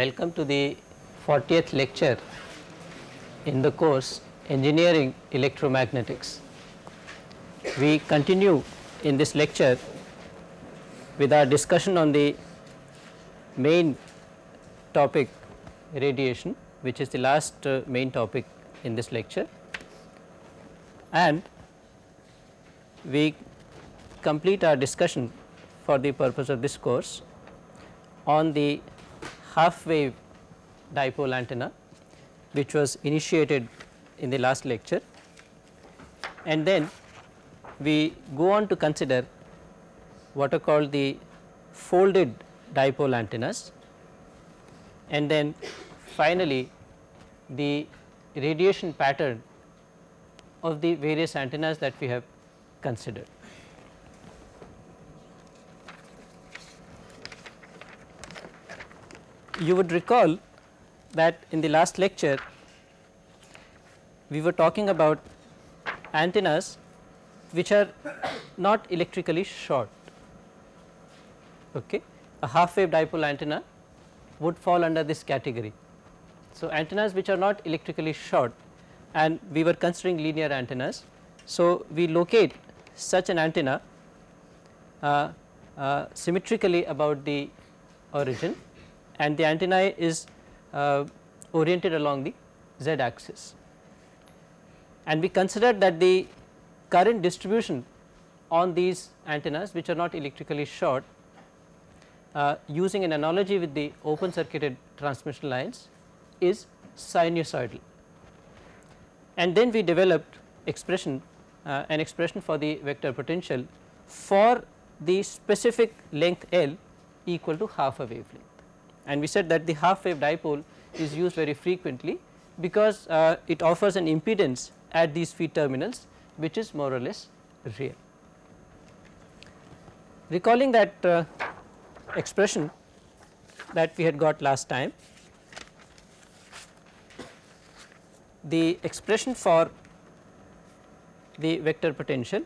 Welcome to the 40th lecture in the course Engineering Electromagnetics. We continue in this lecture with our discussion on the main topic radiation which is the last uh, main topic in this lecture and we complete our discussion for the purpose of this course on the half wave dipole antenna which was initiated in the last lecture and then we go on to consider what are called the folded dipole antennas and then finally the radiation pattern of the various antennas that we have considered. You would recall that in the last lecture we were talking about antennas which are not electrically short. Okay. A half wave dipole antenna would fall under this category. So, antennas which are not electrically short and we were considering linear antennas. So, we locate such an antenna uh, uh, symmetrically about the origin and the antenna is uh, oriented along the z axis. And we consider that the current distribution on these antennas which are not electrically short uh, using an analogy with the open circuited transmission lines is sinusoidal. And then we developed expression uh, an expression for the vector potential for the specific length L equal to half a wavelength. And we said that the half wave dipole is used very frequently because uh, it offers an impedance at these feed terminals which is more or less real. Recalling that uh, expression that we had got last time, the expression for the vector potential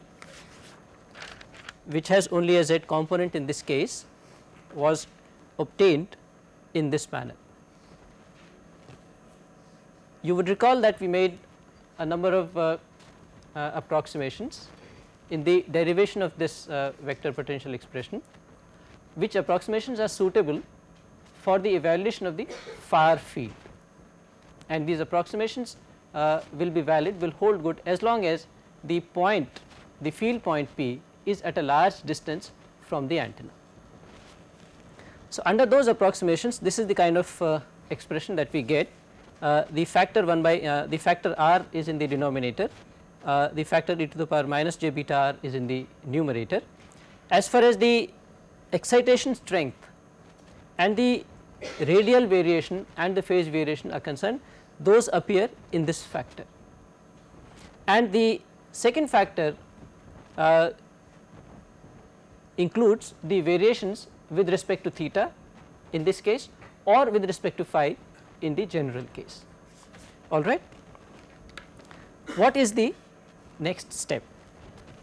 which has only a z component in this case was obtained in this manner. You would recall that we made a number of uh, uh, approximations in the derivation of this uh, vector potential expression which approximations are suitable for the evaluation of the far field and these approximations uh, will be valid will hold good as long as the point the field point P is at a large distance from the antenna. So, under those approximations this is the kind of uh, expression that we get. Uh, the factor 1 by uh, the factor r is in the denominator. Uh, the factor e to the power minus j beta r is in the numerator. As far as the excitation strength and the radial variation and the phase variation are concerned those appear in this factor. And the second factor uh, includes the variations with respect to theta in this case or with respect to phi in the general case all right. What is the next step?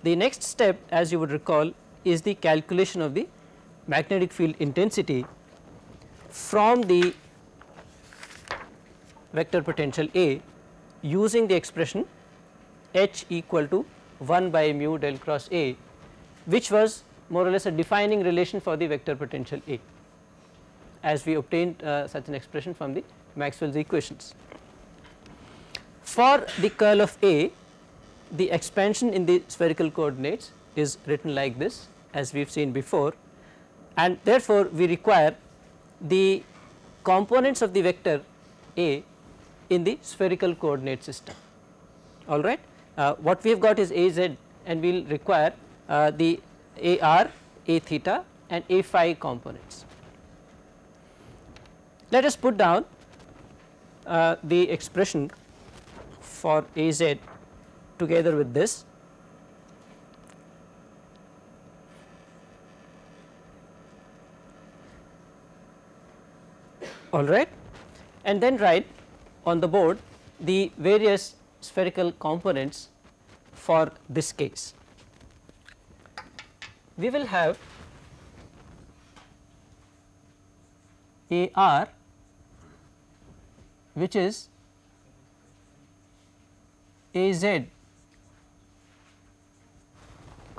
The next step as you would recall is the calculation of the magnetic field intensity from the vector potential A using the expression H equal to 1 by mu del cross A which was more or less a defining relation for the vector potential A as we obtained uh, such an expression from the Maxwell's equations. For the curl of A the expansion in the spherical coordinates is written like this as we have seen before and therefore, we require the components of the vector A in the spherical coordinate system all right. Uh, what we have got is A z and we will require uh, the A r, A theta and A phi components. Let us put down uh, the expression for A z together with this all right and then write on the board the various spherical components for this case. We will have A r which is A z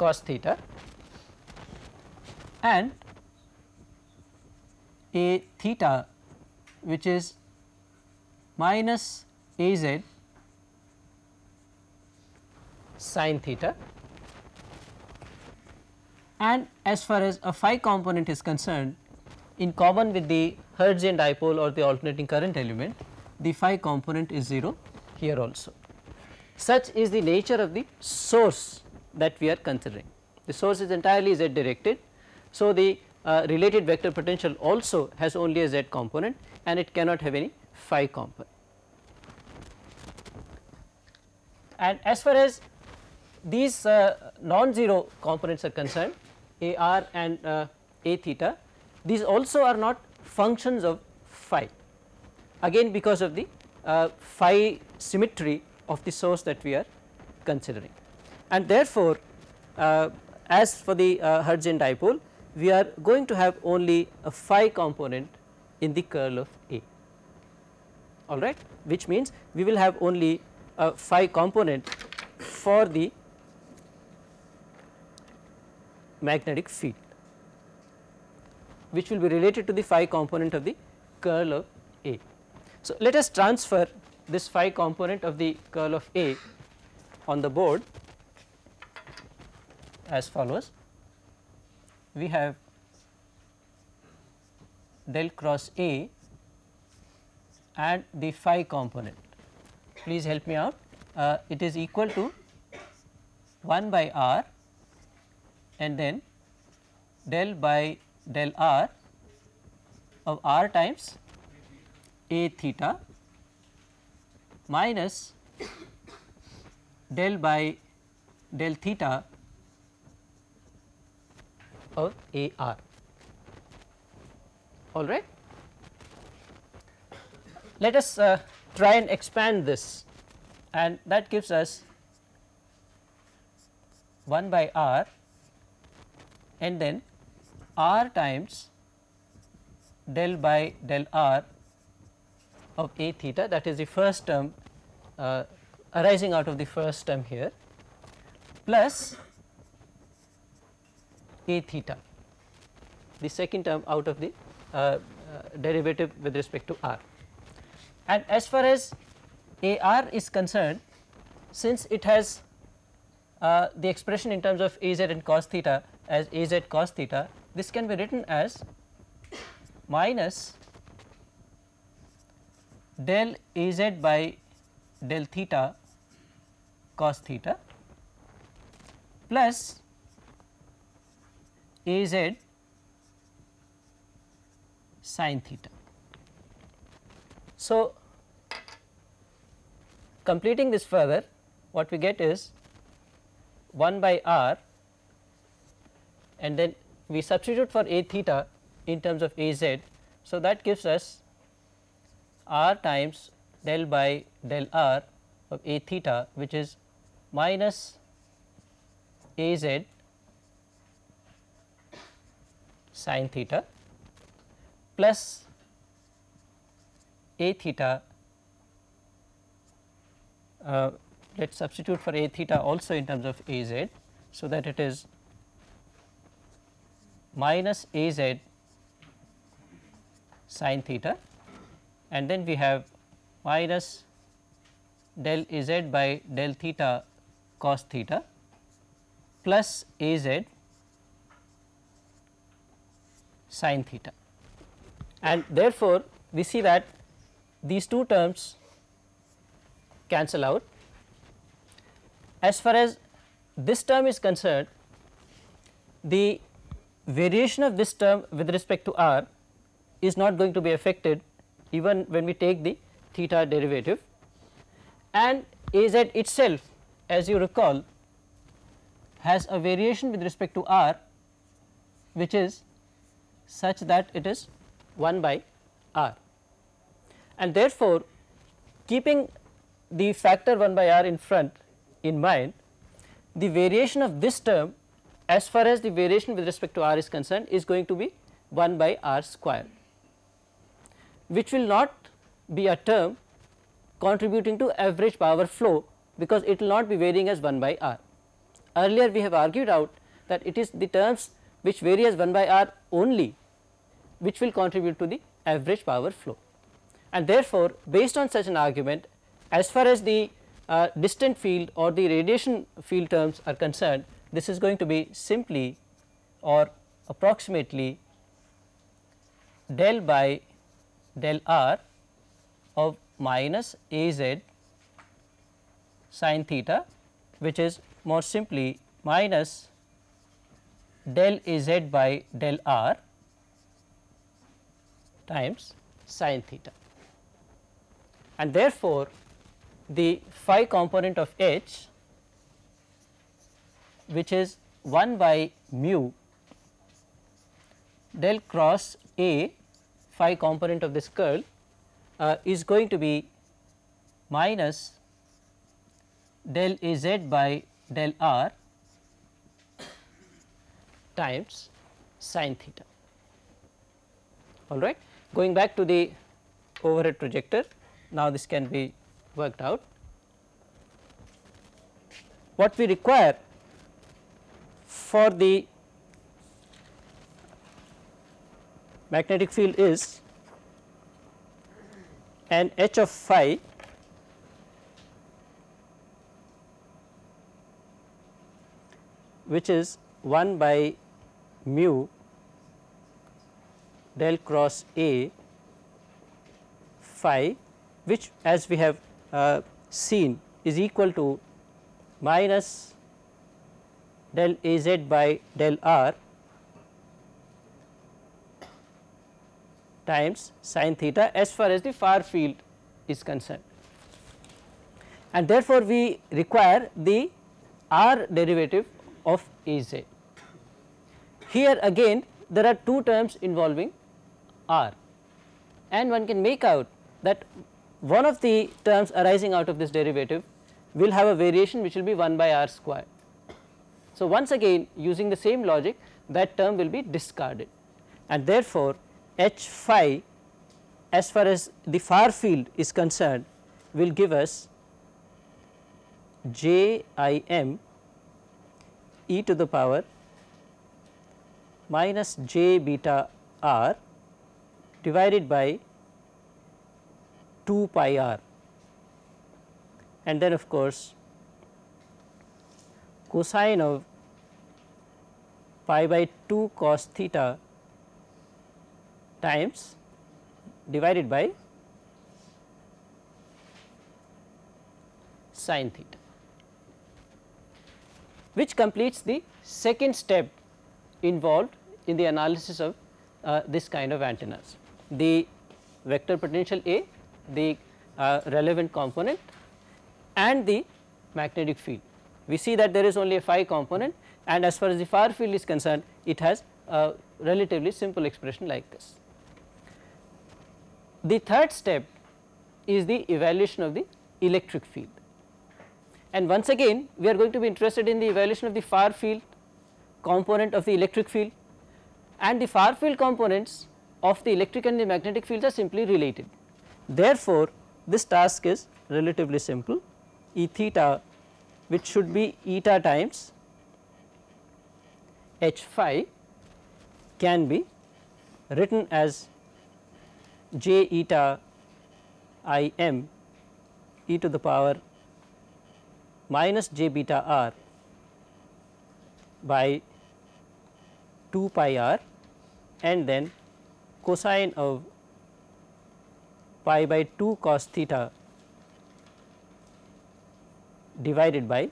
cos theta and A theta which is minus A z sin theta and as far as a phi component is concerned in common with the Hertzian dipole or the alternating current element the phi component is 0 here also. Such is the nature of the source that we are considering. The source is entirely z directed. So, the uh, related vector potential also has only a z component and it cannot have any phi component. And as far as these uh, non-zero components are concerned a r and uh, a theta these also are not functions of phi. Again because of the uh, phi symmetry of the source that we are considering. And therefore, uh, as for the uh, Hertzian dipole we are going to have only a phi component in the curl of A. Alright which means we will have only a phi component for the magnetic field which will be related to the phi component of the curl of A. So, let us transfer this phi component of the curl of A on the board as follows. We have del cross A and the phi component. Please help me out. Uh, it is equal to 1 by r and then del by del r of r times a theta minus del by del theta of a r all right. Let us uh, try and expand this and that gives us 1 by r and then r times del by del r of a theta that is the first term uh, arising out of the first term here plus a theta the second term out of the uh, uh, derivative with respect to r. And as far as a r is concerned since it has uh, the expression in terms of a z and cos theta as a z cos theta this can be written as minus del A z by del theta cos theta plus A z sin theta. So, completing this further what we get is 1 by r and then we substitute for a theta in terms of a z. So, that gives us r times del by del r of a theta which is minus a z sin theta plus a theta uh, let us substitute for a theta also in terms of a z. So, that it is minus a z sin theta and then we have minus del a z by del theta cos theta plus a z sin theta. And therefore, we see that these two terms cancel out. As far as this term is concerned, the variation of this term with respect to r is not going to be affected even when we take the theta derivative. And A z itself as you recall has a variation with respect to r which is such that it is 1 by r. And therefore, keeping the factor 1 by r in front in mind the variation of this term as far as the variation with respect to r is concerned is going to be 1 by r square which will not be a term contributing to average power flow because it will not be varying as 1 by r. Earlier we have argued out that it is the terms which vary as 1 by r only which will contribute to the average power flow. And therefore, based on such an argument as far as the uh, distant field or the radiation field terms are concerned this is going to be simply or approximately del by del r of minus A z sin theta which is more simply minus del A z by del r times sin theta. And therefore, the phi component of H which is 1 by mu del cross A phi component of this curl uh, is going to be minus del A z by del r times sin theta all right. Going back to the overhead projector now this can be worked out. What we require for the magnetic field is an h of phi which is 1 by mu del cross A phi which as we have uh, seen is equal to minus del A z by del r times sin theta as far as the far field is concerned. And therefore, we require the r derivative of A z. Here again there are two terms involving r and one can make out that one of the terms arising out of this derivative will have a variation which will be 1 by r square. So, once again using the same logic that term will be discarded. And therefore, h phi as far as the far field is concerned will give us j i m e to the power minus j beta r divided by 2 pi r. And then of course cosine of pi by 2 cos theta times divided by sin theta which completes the second step involved in the analysis of uh, this kind of antennas. The vector potential A, the uh, relevant component and the magnetic field. We see that there is only a phi component and as far as the far field is concerned it has a relatively simple expression like this. The third step is the evaluation of the electric field and once again we are going to be interested in the evaluation of the far field component of the electric field and the far field components of the electric and the magnetic fields are simply related. Therefore, this task is relatively simple E theta which should be eta times h phi can be written as j eta i m e to the power minus j beta r by 2 pi r and then cosine of pi by 2 cos theta divided by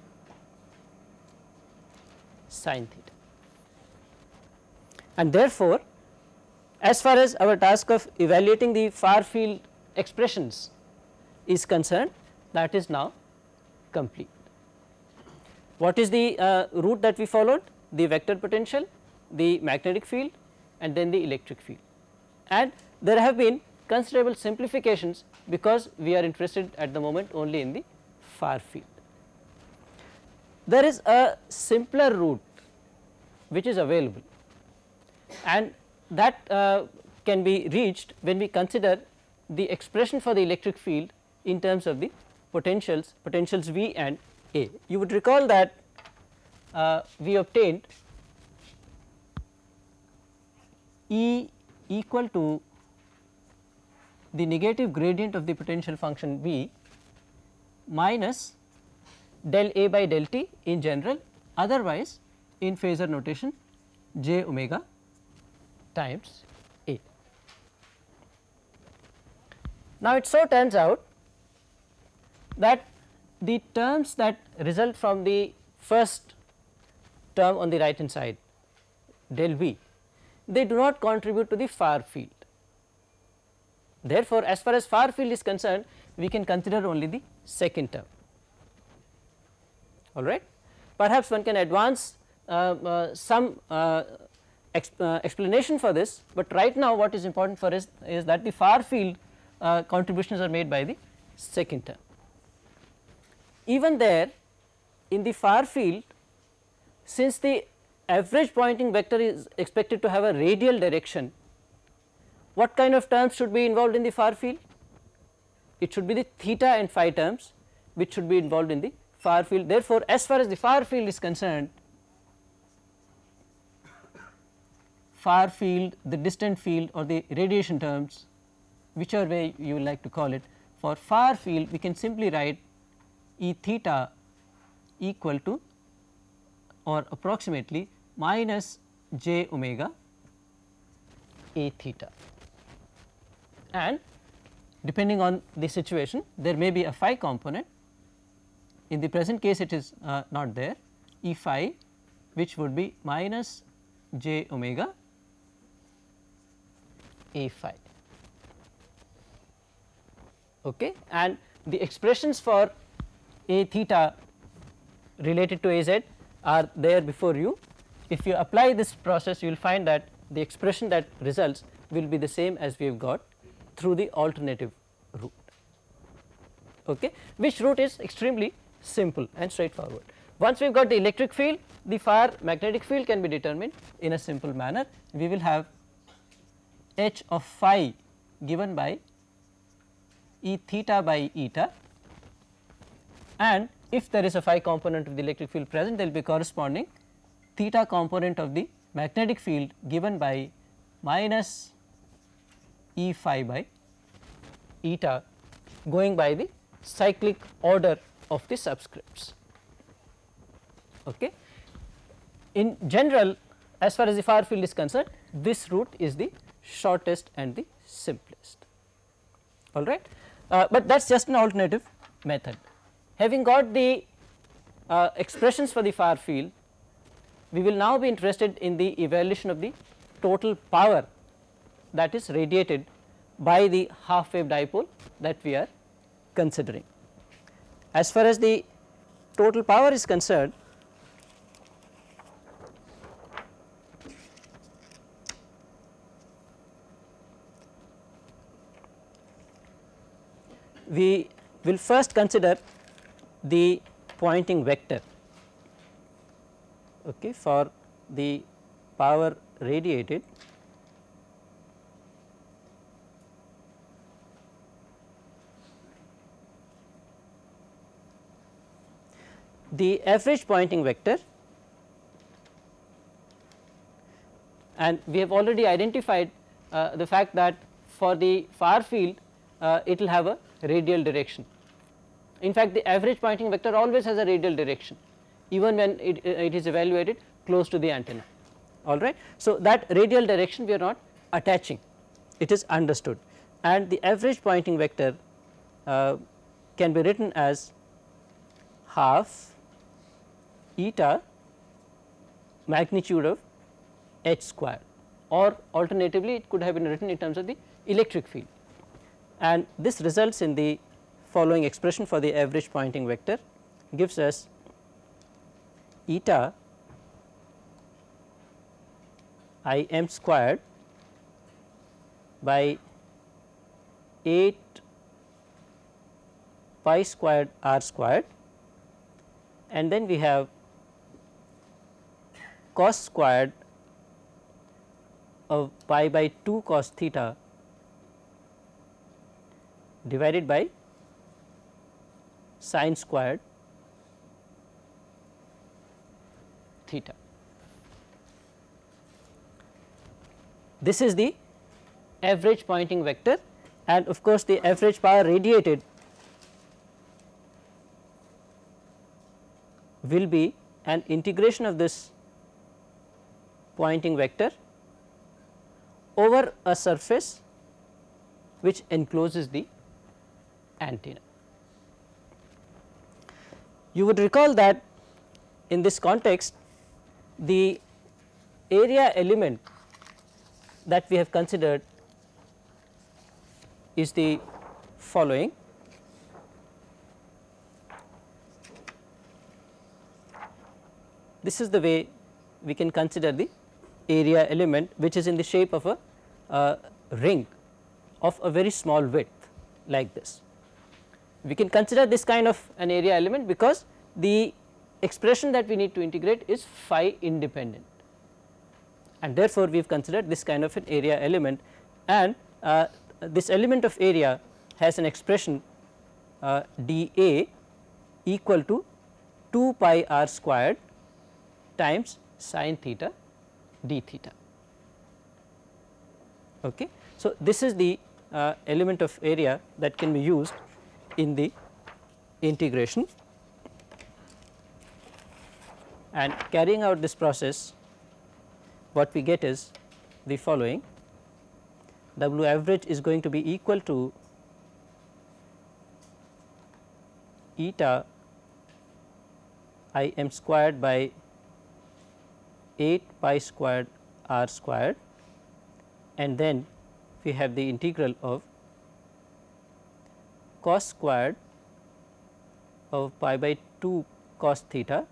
sin theta. And therefore, as far as our task of evaluating the far field expressions is concerned that is now complete. What is the uh, route that we followed? The vector potential, the magnetic field and then the electric field. And there have been considerable simplifications because we are interested at the moment only in the far field. There is a simpler route which is available and that uh, can be reached when we consider the expression for the electric field in terms of the potentials potentials V and A. You would recall that uh, we obtained E equal to the negative gradient of the potential function V minus del A by del t in general otherwise in phasor notation j omega times A. Now, it so turns out that the terms that result from the first term on the right hand side del v they do not contribute to the far field. Therefore, as far as far field is concerned we can consider only the second term all right. Perhaps one can advance uh, uh, some uh, exp uh, explanation for this, but right now what is important for us is that the far field contributions are made by the second term. Even there in the far field since the average Poynting vector is expected to have a radial direction, what kind of terms should be involved in the far field? It should be the theta and phi terms which should be involved in the far field. Therefore, as far as the far field is concerned, far field, the distant field or the radiation terms whichever way you like to call it for far field we can simply write E theta equal to or approximately minus j omega a theta and depending on the situation there may be a phi component in the present case it is uh, not there. E phi which would be minus j omega a phi. Okay? And the expressions for a theta related to a z are there before you. If you apply this process you will find that the expression that results will be the same as we have got through the alternative route. Okay? Which route is extremely simple and straightforward. Once we have got the electric field the far magnetic field can be determined in a simple manner we will have h of phi given by E theta by eta and if there is a phi component of the electric field present there will be corresponding theta component of the magnetic field given by minus E phi by eta going by the cyclic order of the subscripts. Okay. In general as far as the far field is concerned this route is the shortest and the simplest all right, uh, but that is just an alternative method. Having got the uh, expressions for the far field we will now be interested in the evaluation of the total power that is radiated by the half wave dipole that we are considering. As far as the total power is concerned we will first consider the Poynting vector okay, for the power radiated the average Poynting vector and we have already identified uh, the fact that for the far field uh, it will have a radial direction. In fact, the average Poynting vector always has a radial direction even when it, uh, it is evaluated close to the antenna all right. So, that radial direction we are not attaching it is understood and the average Poynting vector uh, can be written as half eta magnitude of h square. Or alternatively it could have been written in terms of the electric field. And this results in the following expression for the average Poynting vector. Gives us eta i m squared by 8 pi squared r squared. And then we have cos squared of pi by 2 cos theta divided by sine squared theta. This is the average Poynting vector and of course, the average power radiated will be an integration of this Poynting vector over a surface which encloses the antenna. You would recall that in this context the area element that we have considered is the following. This is the way we can consider the area element which is in the shape of a uh, ring of a very small width like this. We can consider this kind of an area element because the expression that we need to integrate is phi independent and therefore, we have considered this kind of an area element and uh, this element of area has an expression uh, dA equal to 2 pi r squared times sine theta d theta. Okay. So, this is the uh, element of area that can be used in the integration and carrying out this process what we get is the following W average is going to be equal to eta i m squared by 8 pi squared r squared and then we have the integral of cos squared of pi by 2 cos theta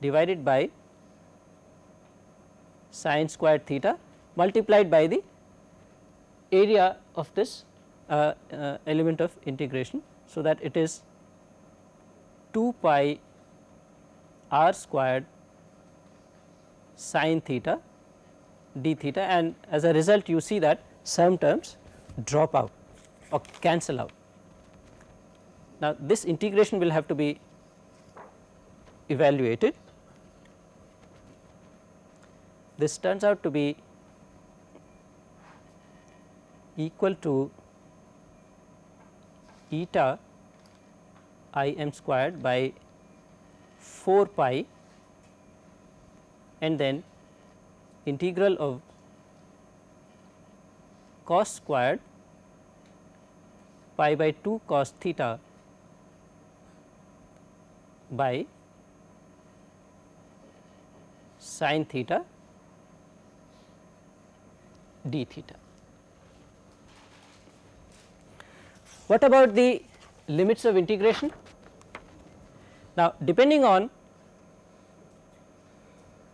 divided by sine squared theta multiplied by the area of this uh, uh, element of integration. So, that it is 2 pi r squared sine theta d theta and as a result you see that some terms drop out or cancel out. Now, this integration will have to be evaluated this turns out to be equal to eta i m squared by 4 pi and then integral of cos squared pi by 2 cos theta by sin theta d theta. What about the limits of integration? Now, depending on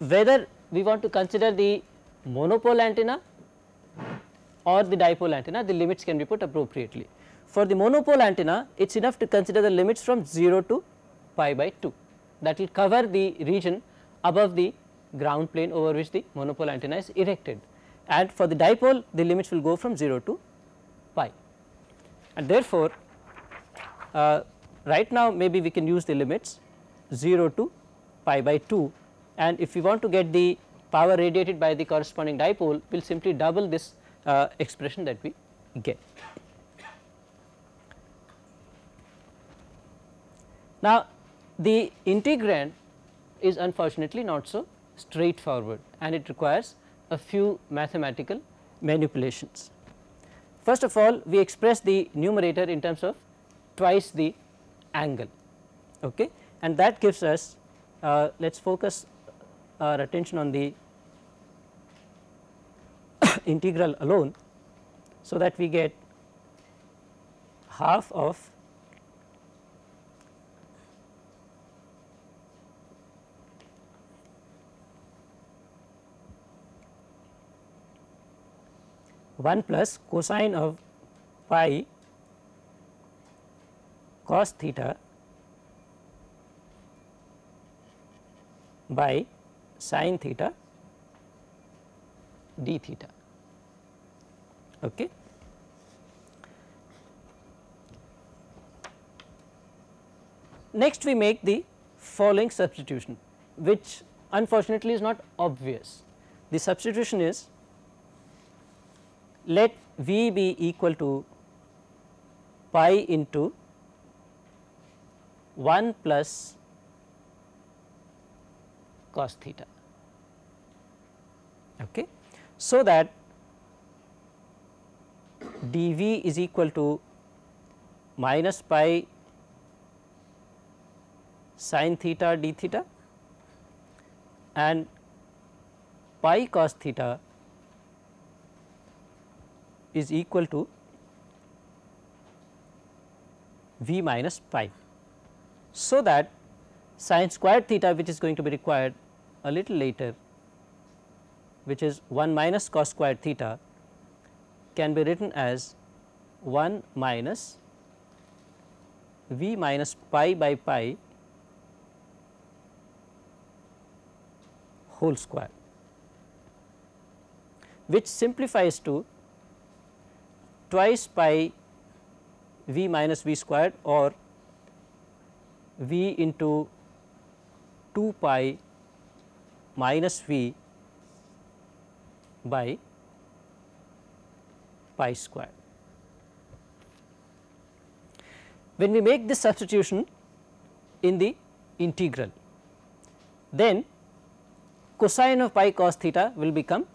whether we want to consider the monopole antenna or the dipole antenna, the limits can be put appropriately. For the monopole antenna, it is enough to consider the limits from 0 to pi by 2 that will cover the region above the ground plane over which the monopole antenna is erected and for the dipole the limits will go from 0 to pi. And therefore, uh, right now maybe we can use the limits 0 to pi by 2 and if we want to get the power radiated by the corresponding dipole we will simply double this uh, expression that we get. Now, the integrand is unfortunately not so straightforward and it requires a few mathematical manipulations. First of all we express the numerator in terms of twice the angle okay and that gives us uh, let us focus our attention on the integral alone so that we get half of 1 plus cosine of pi cos theta by sin theta d theta. Okay. next we make the following substitution which unfortunately is not obvious. The substitution is let V be equal to pi into 1 plus cos theta. Okay. So, that dV is equal to minus pi sin theta d theta and pi cos theta is equal to v minus pi. So, that sin squared theta which is going to be required a little later which is 1 minus cos squared theta can be written as 1 minus v minus pi by pi whole square which simplifies to twice pi v minus v squared or v into 2 pi minus v by pi square. When we make this substitution in the integral, then cosine of pi cos theta will become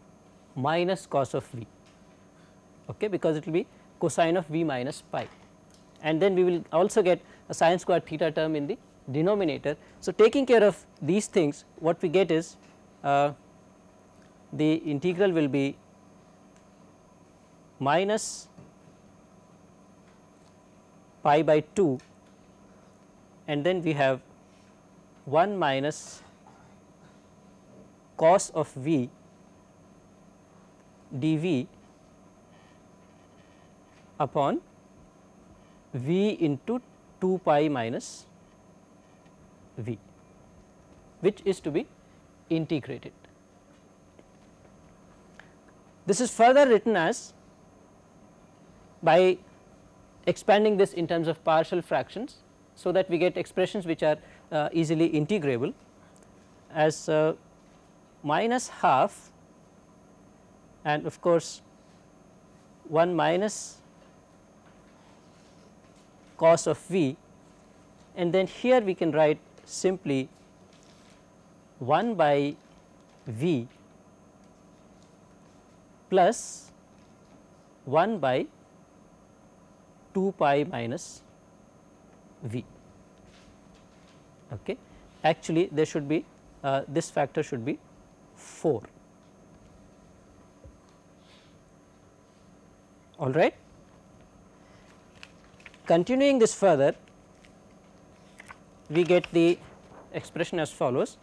minus cos of v okay, because it will be cosine of v minus pi and then we will also get a sin square theta term in the denominator. So, taking care of these things what we get is uh, the integral will be minus pi by 2 and then we have 1 minus cos of v dv upon v into 2 pi minus v which is to be integrated. This is further written as by expanding this in terms of partial fractions. So, that we get expressions which are uh, easily integrable as uh, minus half and of course, 1 minus cos of v and then here we can write simply 1 by v plus 1 by 2 pi minus v. Okay. Actually, there should be uh, this factor should be 4. All right. Continuing this further, we get the expression as follows.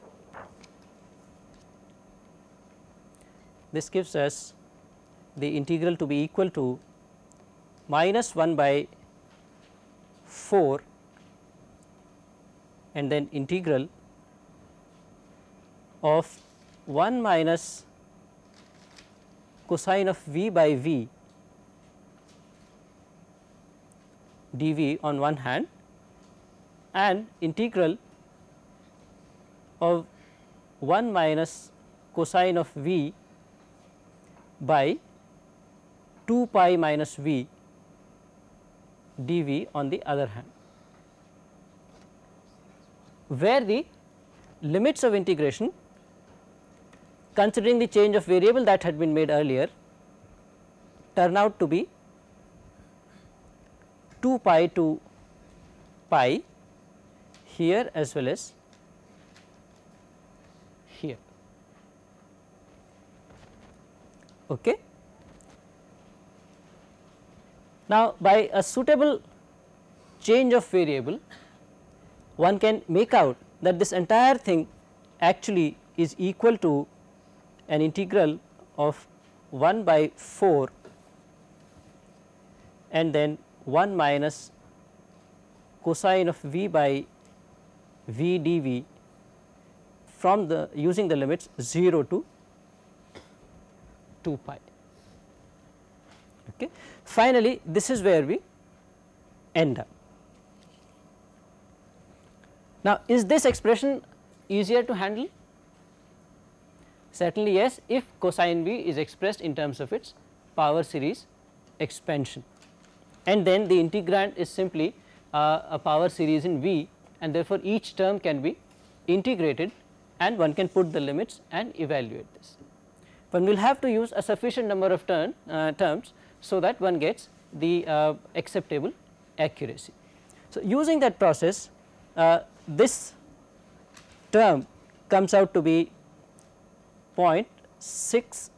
This gives us the integral to be equal to minus 1 by 4 and then integral of 1 minus cosine of v by v dv on one hand and integral of 1 minus cosine of v by 2 pi minus v dv on the other hand, where the limits of integration considering the change of variable that had been made earlier turn out to be 2 pi to pi here as well as here. Okay. Now, by a suitable change of variable one can make out that this entire thing actually is equal to an integral of 1 by 4 and then 1 minus cosine of v by v dv from the using the limits 0 to 2 pi. Okay. Finally, this is where we end up. Now, is this expression easier to handle? Certainly yes, if cosine V is expressed in terms of its power series expansion and then the integrand is simply uh, a power series in V and therefore, each term can be integrated and one can put the limits and evaluate this. One will have to use a sufficient number of turn, uh, terms so that one gets the uh, acceptable accuracy. So, using that process uh, this term comes out to be 0.609.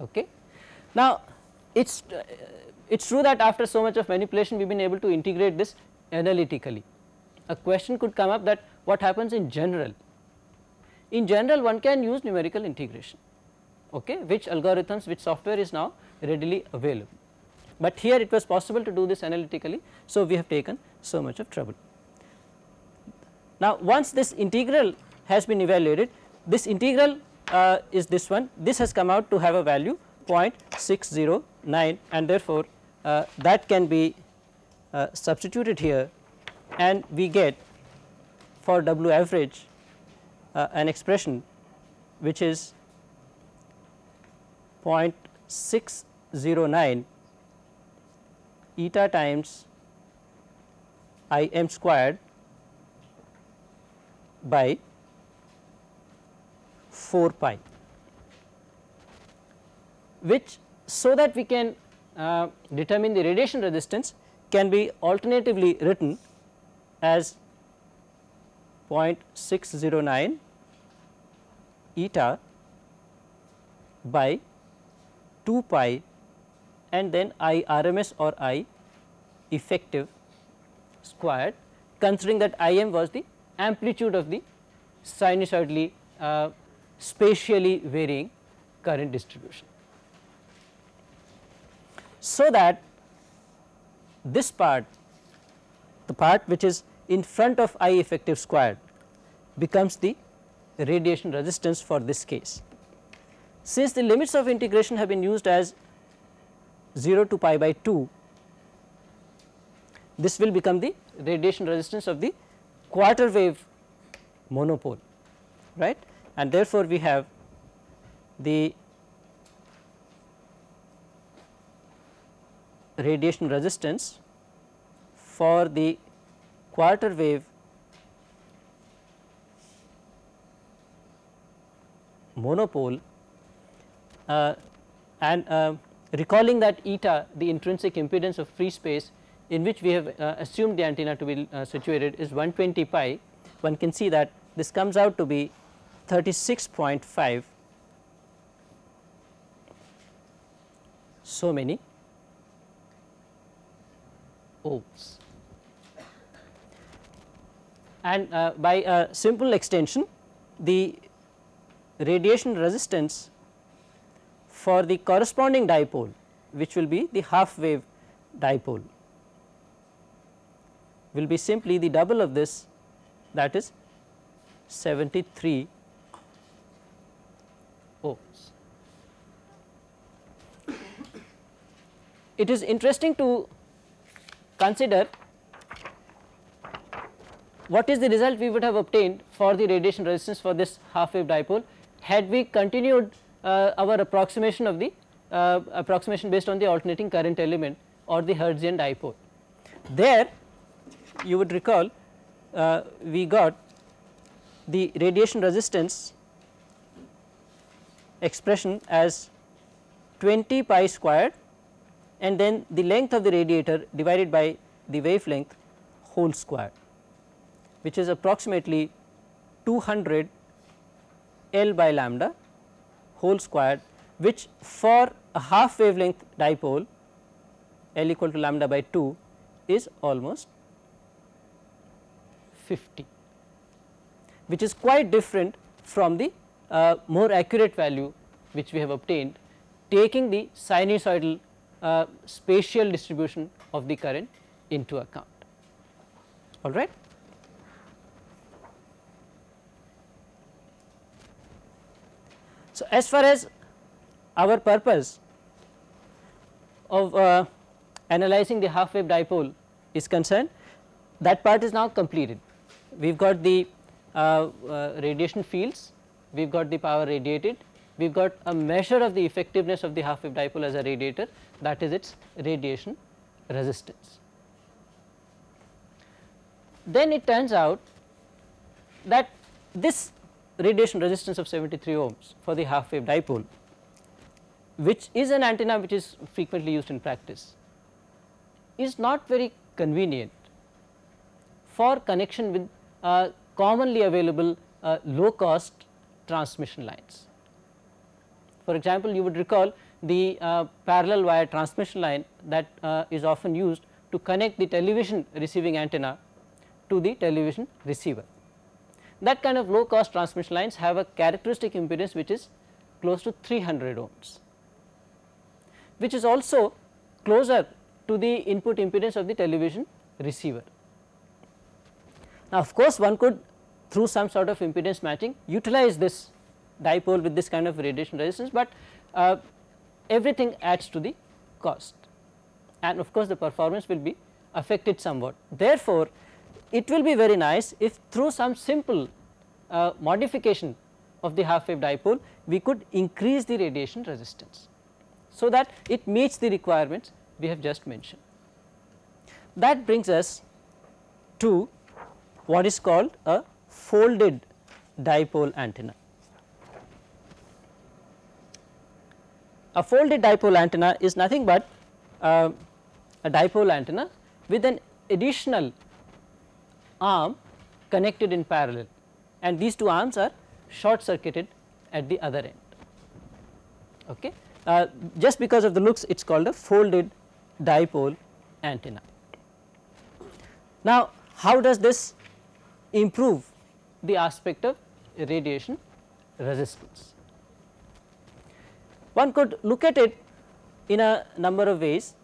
Okay. Now, it is uh, it is true that after so much of manipulation we have been able to integrate this analytically. A question could come up that what happens in general. In general one can use numerical integration okay, which algorithms which software is now readily available. But here it was possible to do this analytically. So, we have taken so much of trouble. Now, once this integral has been evaluated this integral uh, is this one this has come out to have a value 0.609 and therefore, uh, that can be uh, substituted here and we get for W average uh, an expression which is 0.609 eta times I m squared by 4 pi which so that we can uh, determine the radiation resistance can be alternatively written as 0.609 eta by 2 pi and then I RMS or I effective squared considering that I m was the amplitude of the sinusoidally uh, spatially varying current distribution. So that this part the part which is in front of I effective squared becomes the radiation resistance for this case. Since the limits of integration have been used as 0 to pi by 2, this will become the radiation resistance of the quarter wave monopole right and therefore, we have the radiation resistance for the quarter wave monopole uh, and uh, recalling that eta the intrinsic impedance of free space in which we have uh, assumed the antenna to be uh, situated is 120 pi. One can see that this comes out to be 36.5 so many ohms. And uh, by a simple extension the radiation resistance for the corresponding dipole which will be the half wave dipole will be simply the double of this that is 73 ohms. It is interesting to consider what is the result we would have obtained for the radiation resistance for this half wave dipole had we continued uh, our approximation of the uh, approximation based on the alternating current element or the Hertzian dipole. There you would recall uh, we got the radiation resistance expression as 20 pi squared and then the length of the radiator divided by the wavelength whole square which is approximately 200 L by lambda whole squared which for a half wavelength dipole L equal to lambda by 2 is almost 50 which is quite different from the uh, more accurate value which we have obtained taking the sinusoidal uh, spatial distribution of the current into account all right. So, as far as our purpose of uh, analyzing the half wave dipole is concerned that part is now completed. We have got the uh, uh, radiation fields, we have got the power radiated, we have got a measure of the effectiveness of the half wave dipole as a radiator that is its radiation resistance. Then it turns out that this radiation resistance of 73 ohms for the half wave dipole which is an antenna which is frequently used in practice is not very convenient for connection with uh, commonly available uh, low cost transmission lines. For example, you would recall the uh, parallel wire transmission line that uh, is often used to connect the television receiving antenna to the television receiver. That kind of low cost transmission lines have a characteristic impedance which is close to 300 ohms, which is also closer to the input impedance of the television receiver. Now, of course, one could through some sort of impedance matching utilize this dipole with this kind of radiation resistance, but uh, everything adds to the cost and of course, the performance will be affected somewhat. Therefore, it will be very nice if through some simple uh, modification of the half wave dipole we could increase the radiation resistance. So, that it meets the requirements we have just mentioned. That brings us to what is called a folded dipole antenna. A folded dipole antenna is nothing but uh, a dipole antenna with an additional arm connected in parallel and these two arms are short circuited at the other end. Okay. Uh, just because of the looks it is called a folded dipole antenna. Now, how does this improve the aspect of radiation resistance? One could look at it in a number of ways.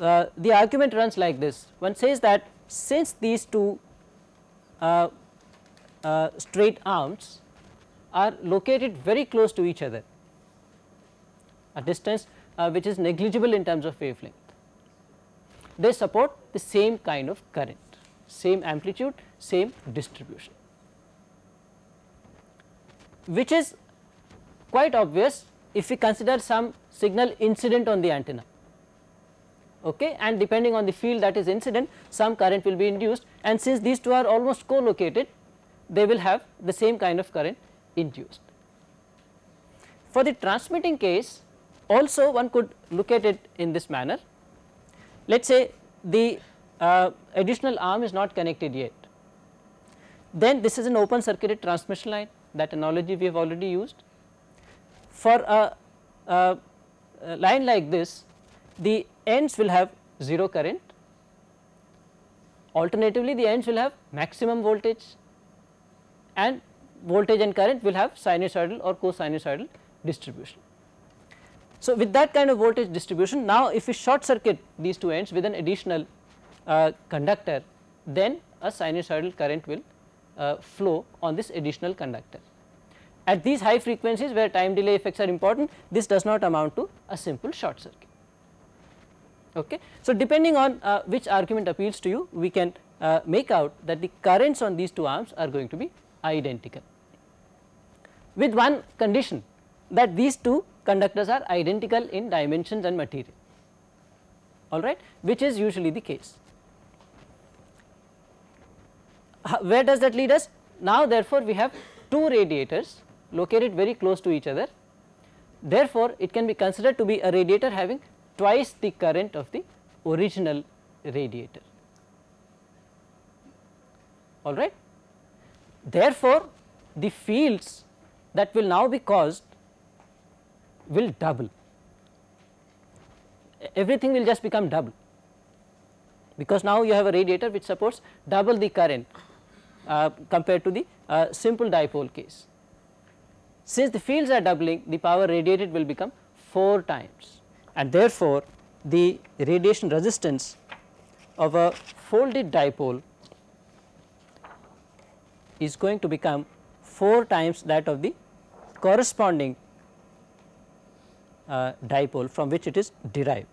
Uh, the argument runs like this one says that since these two uh, uh, straight arms are located very close to each other a distance uh, which is negligible in terms of wavelength. They support the same kind of current, same amplitude, same distribution, which is quite obvious if we consider some signal incident on the antenna okay, and depending on the field that is incident some current will be induced and since these two are almost co-located they will have the same kind of current induced. For the transmitting case also one could look at it in this manner. Let us say the uh, additional arm is not connected yet, then this is an open circuited transmission line that analogy we have already used. For a, a, a line like this the ends will have 0 current, alternatively the ends will have maximum voltage and voltage and current will have sinusoidal or co-sinusoidal distribution. So, with that kind of voltage distribution now if we short circuit these two ends with an additional uh, conductor then a sinusoidal current will uh, flow on this additional conductor. At these high frequencies where time delay effects are important this does not amount to a simple short circuit. Okay. So, depending on uh, which argument appeals to you we can uh, make out that the currents on these two arms are going to be identical with one condition that these two conductors are identical in dimensions and material alright which is usually the case. Where does that lead us? Now therefore, we have two radiators located very close to each other therefore, it can be considered to be a radiator having twice the current of the original radiator alright. Therefore, the fields that will now be caused will double, everything will just become double because now you have a radiator which supports double the current uh, compared to the uh, simple dipole case. Since the fields are doubling the power radiated will become 4 times and therefore, the radiation resistance of a folded dipole is going to become 4 times that of the corresponding uh, dipole from which it is derived.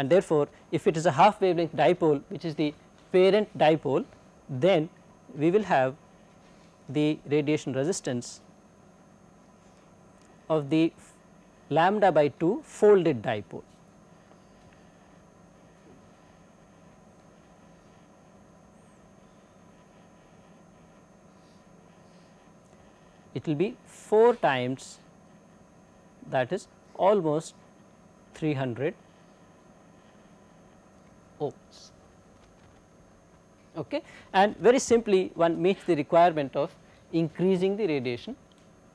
and therefore, if it is a half wavelength dipole which is the parent dipole then we will have the radiation resistance of the lambda by 2 folded dipole. It will be 4 times that is almost 300 ohms. Okay. And very simply one meets the requirement of increasing the radiation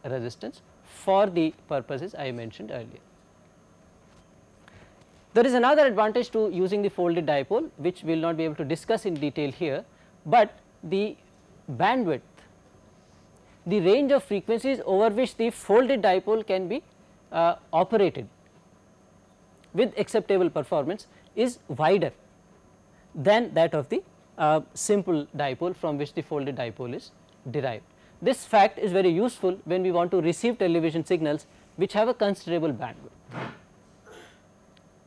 resistance for the purposes I mentioned earlier. There is another advantage to using the folded dipole which we will not be able to discuss in detail here, but the bandwidth, the range of frequencies over which the folded dipole can be uh, operated with acceptable performance is wider than that of the uh, simple dipole from which the folded dipole is derived. This fact is very useful when we want to receive television signals which have a considerable bandwidth.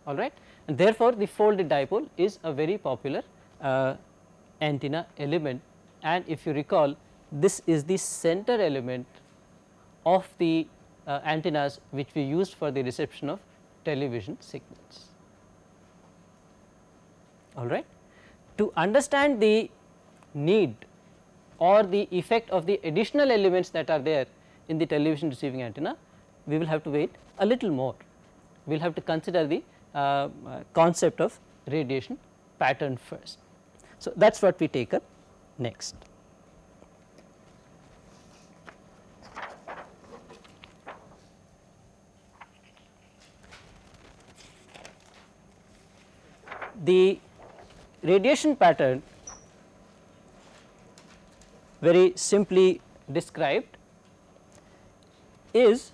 Alright and therefore, the folded dipole is a very popular uh, antenna element. And if you recall this is the center element of the uh, antennas which we used for the reception of television signals. Alright. To understand the need or the effect of the additional elements that are there in the television receiving antenna, we will have to wait a little more. We will have to consider the uh, concept of radiation pattern first. So, that is what we take up next. The radiation pattern very simply described is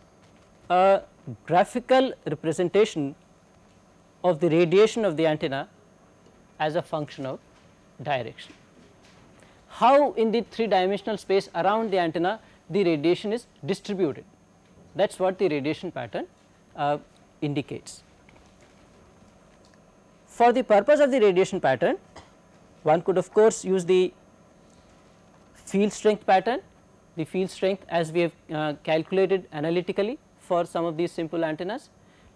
a graphical representation of the radiation of the antenna as a function of direction. How in the 3 dimensional space around the antenna the radiation is distributed that is what the radiation pattern uh, indicates. For the purpose of the radiation pattern one could of course use the field strength pattern, the field strength as we have uh, calculated analytically for some of these simple antennas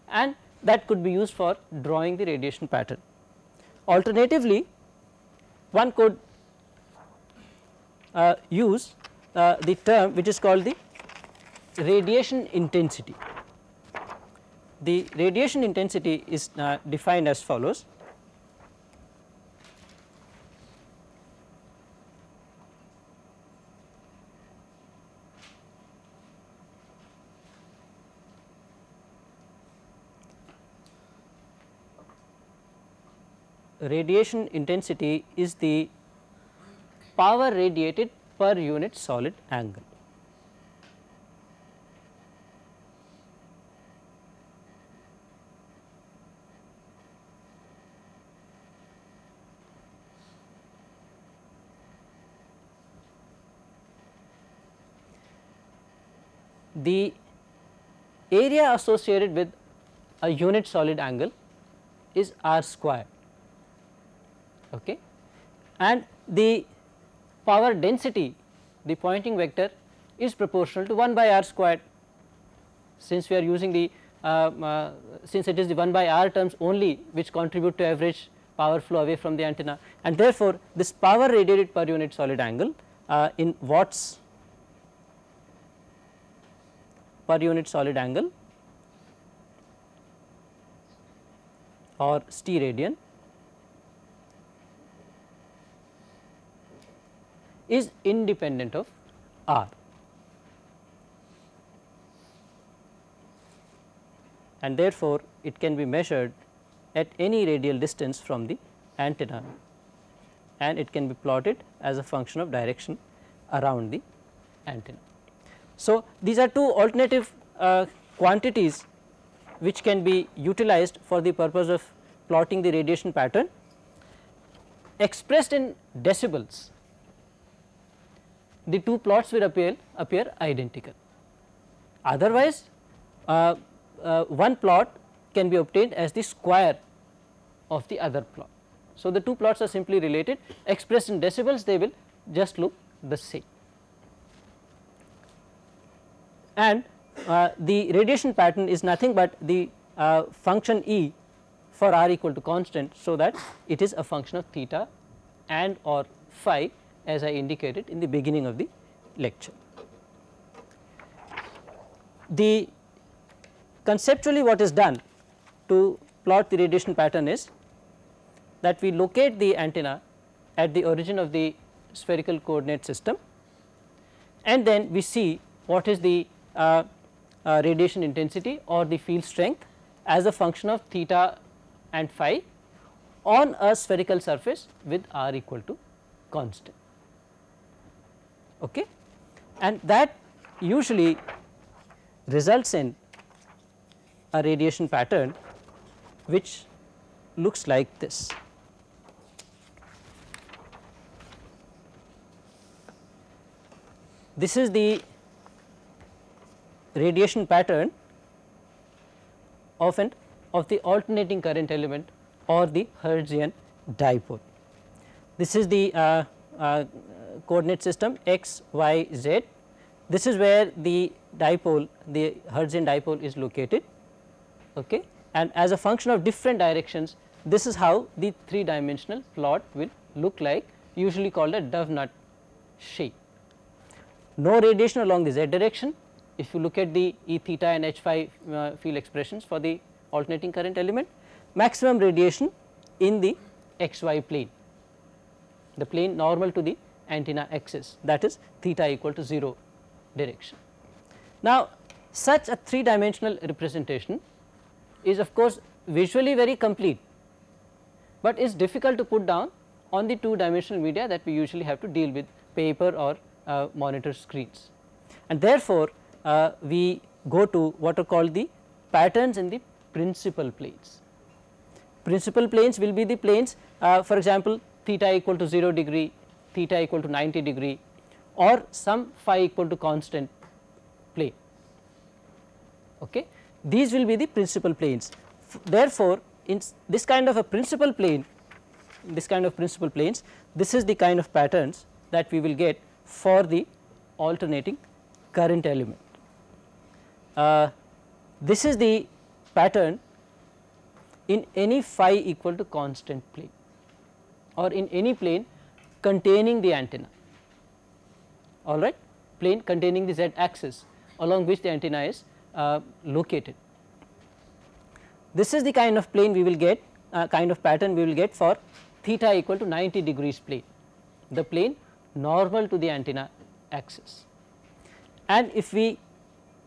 and that could be used for drawing the radiation pattern. Alternatively, one could uh, use uh, the term which is called the radiation intensity. The radiation intensity is uh, defined as follows radiation intensity is the power radiated per unit solid angle. The area associated with a unit solid angle is r square okay. and the power density the Poynting vector is proportional to 1 by r squared since we are using the uh, uh, since it is the 1 by r terms only which contribute to average power flow away from the antenna and therefore, this power radiated per unit solid angle uh, in watts per unit solid angle or steradian is independent of R. And therefore, it can be measured at any radial distance from the antenna. And it can be plotted as a function of direction around the antenna. So, these are two alternative uh, quantities which can be utilized for the purpose of plotting the radiation pattern expressed in decibels the two plots will appear appear identical. Otherwise, uh, uh, one plot can be obtained as the square of the other plot. So, the two plots are simply related expressed in decibels they will just look the same. And uh, the radiation pattern is nothing but the uh, function E for r equal to constant. So, that it is a function of theta and or phi as I indicated in the beginning of the lecture. The conceptually what is done to plot the radiation pattern is that we locate the antenna at the origin of the spherical coordinate system and then we see what is the uh, uh, radiation intensity or the field strength as a function of theta and phi on a spherical surface with r equal to constant. Okay? And that usually results in a radiation pattern which looks like this. This is the radiation pattern of an of the alternating current element or the Hertzian dipole. This is the uh, uh, coordinate system x, y, z. This is where the dipole the Hertzian dipole is located okay. and as a function of different directions this is how the 3 dimensional plot will look like usually called a dove nut shape. No radiation along the z direction if you look at the E theta and H phi uh, field expressions for the alternating current element maximum radiation in the xy plane the plane normal to the antenna axis that is theta equal to 0 direction. Now, such a 3 dimensional representation is of course visually very complete, but is difficult to put down on the 2 dimensional media that we usually have to deal with paper or uh, monitor screens. And therefore, uh, we go to what are called the patterns in the principal planes. Principal planes will be the planes uh, for example, theta equal to 0 degree, theta equal to 90 degree or some phi equal to constant plane. Okay. These will be the principal planes. Therefore, in this kind of a principal plane, this kind of principal planes, this is the kind of patterns that we will get for the alternating current element. Uh, this is the pattern in any phi equal to constant plane or in any plane containing the antenna all right plane containing the z axis along which the antenna is uh, located. This is the kind of plane we will get uh, kind of pattern we will get for theta equal to 90 degrees plane the plane normal to the antenna axis. And if we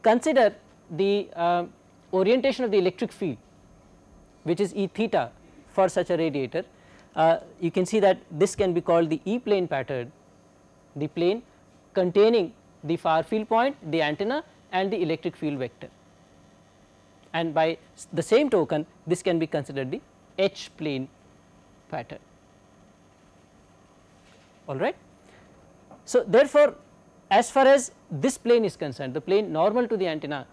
consider the uh, orientation of the electric field which is E theta for such a radiator uh, you can see that this can be called the E plane pattern the plane containing the far field point the antenna and the electric field vector and by the same token this can be considered the H plane pattern all right. So, therefore, as far as this plane is concerned the plane normal to the antenna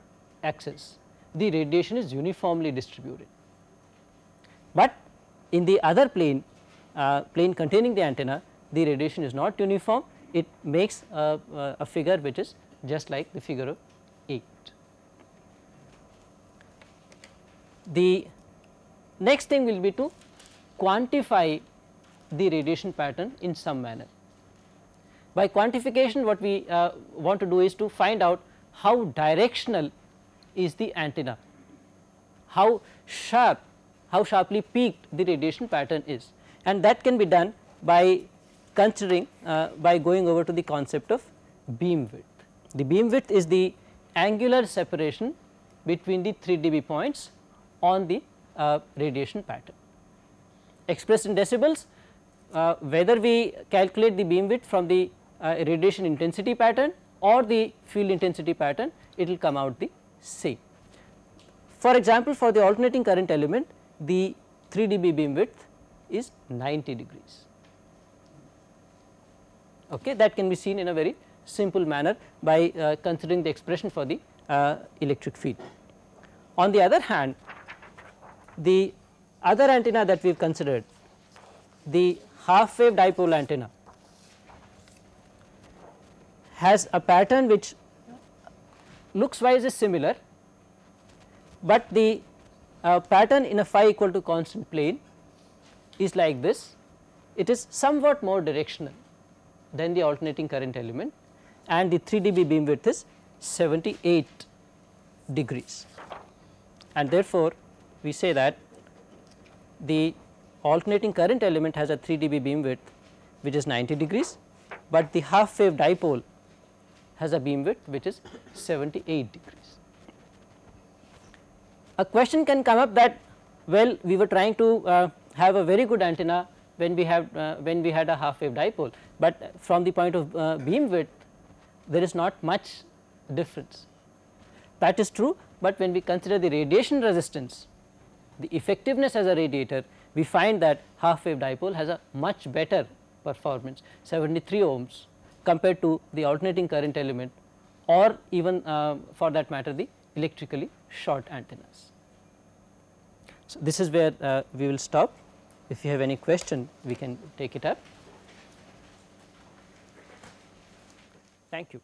axis the radiation is uniformly distributed. But in the other plane uh, plane containing the antenna the radiation is not uniform it makes a, a figure which is just like the figure of 8. The next thing will be to quantify the radiation pattern in some manner. By quantification what we uh, want to do is to find out how directional is the antenna, how sharp, how sharply peaked the radiation pattern is and that can be done by considering uh, by going over to the concept of beam width. The beam width is the angular separation between the 3 dB points on the uh, radiation pattern. Expressed in decibels, uh, whether we calculate the beam width from the uh, radiation intensity pattern or the field intensity pattern it will come out the same. For example, for the alternating current element the 3 dB beam width is 90 degrees okay that can be seen in a very simple manner by uh, considering the expression for the uh, electric field. On the other hand the other antenna that we have considered the half wave dipole antenna has a pattern which looks wise is similar, but the uh, pattern in a phi equal to constant plane is like this. It is somewhat more directional than the alternating current element and the 3 dB beam width is 78 degrees and therefore, we say that the alternating current element has a 3 dB beam width which is 90 degrees, but the half wave dipole has a beam width which is 78 degrees. A question can come up that well we were trying to uh, have a very good antenna when we have uh, when we had a half wave dipole, but from the point of uh, beam width there is not much difference. That is true, but when we consider the radiation resistance the effectiveness as a radiator we find that half wave dipole has a much better performance 73 ohms compared to the alternating current element or even uh, for that matter the electrically short antennas. So, this is where uh, we will stop if you have any question we can take it up. Thank you.